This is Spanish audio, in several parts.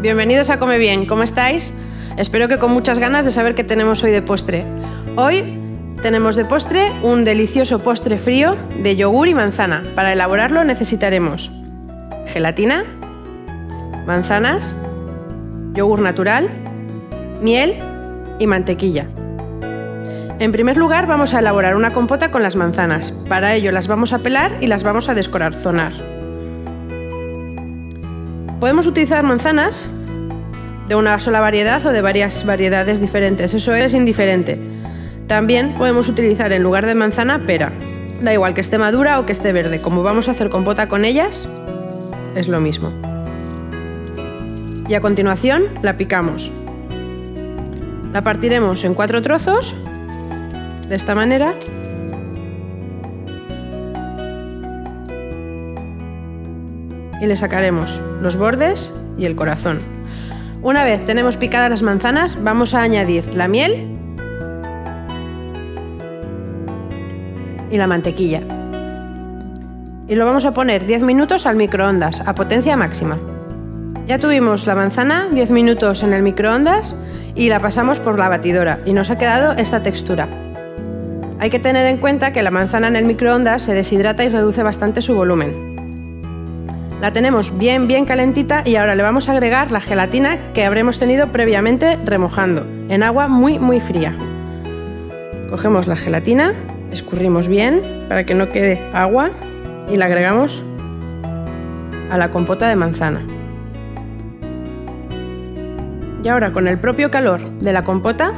Bienvenidos a Come Bien, ¿cómo estáis? Espero que con muchas ganas de saber qué tenemos hoy de postre. Hoy tenemos de postre un delicioso postre frío de yogur y manzana. Para elaborarlo necesitaremos gelatina, manzanas, yogur natural, miel y mantequilla. En primer lugar vamos a elaborar una compota con las manzanas. Para ello las vamos a pelar y las vamos a descorazonar. Podemos utilizar manzanas de una sola variedad o de varias variedades diferentes, eso es indiferente. También podemos utilizar en lugar de manzana pera. Da igual que esté madura o que esté verde, como vamos a hacer compota con ellas, es lo mismo. Y a continuación la picamos. La partiremos en cuatro trozos, de esta manera, y le sacaremos los bordes y el corazón. Una vez tenemos picadas las manzanas, vamos a añadir la miel y la mantequilla. Y lo vamos a poner 10 minutos al microondas a potencia máxima. Ya tuvimos la manzana 10 minutos en el microondas y la pasamos por la batidora y nos ha quedado esta textura. Hay que tener en cuenta que la manzana en el microondas se deshidrata y reduce bastante su volumen. La tenemos bien bien calentita y ahora le vamos a agregar la gelatina que habremos tenido previamente remojando en agua muy muy fría. Cogemos la gelatina, escurrimos bien para que no quede agua y la agregamos a la compota de manzana. Y ahora con el propio calor de la compota,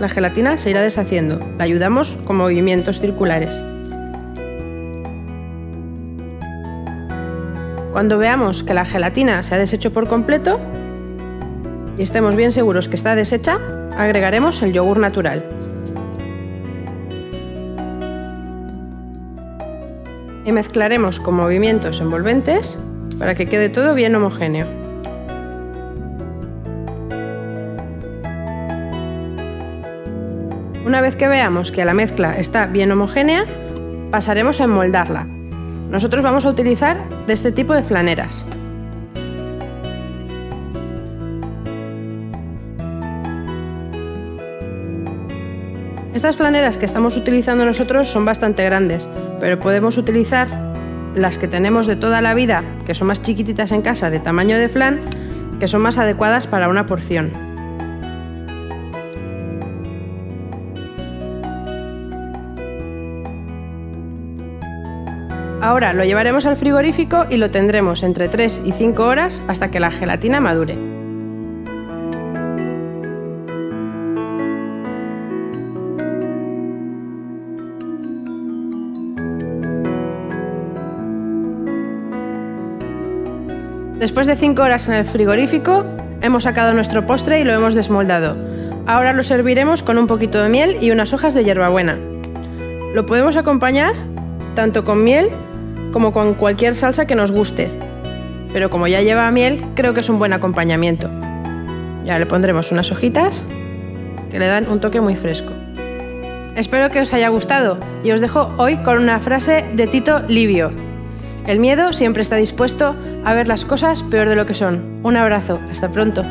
la gelatina se irá deshaciendo. La ayudamos con movimientos circulares. Cuando veamos que la gelatina se ha deshecho por completo y estemos bien seguros que está deshecha, agregaremos el yogur natural. Y mezclaremos con movimientos envolventes para que quede todo bien homogéneo. Una vez que veamos que la mezcla está bien homogénea, pasaremos a enmoldarla nosotros vamos a utilizar de este tipo de flaneras. Estas flaneras que estamos utilizando nosotros son bastante grandes, pero podemos utilizar las que tenemos de toda la vida, que son más chiquititas en casa, de tamaño de flan, que son más adecuadas para una porción. Ahora lo llevaremos al frigorífico y lo tendremos entre 3 y 5 horas hasta que la gelatina madure. Después de 5 horas en el frigorífico, hemos sacado nuestro postre y lo hemos desmoldado. Ahora lo serviremos con un poquito de miel y unas hojas de hierbabuena. Lo podemos acompañar tanto con miel como con cualquier salsa que nos guste. Pero como ya lleva miel, creo que es un buen acompañamiento. Ya le pondremos unas hojitas que le dan un toque muy fresco. Espero que os haya gustado y os dejo hoy con una frase de Tito Livio. El miedo siempre está dispuesto a ver las cosas peor de lo que son. Un abrazo, hasta pronto.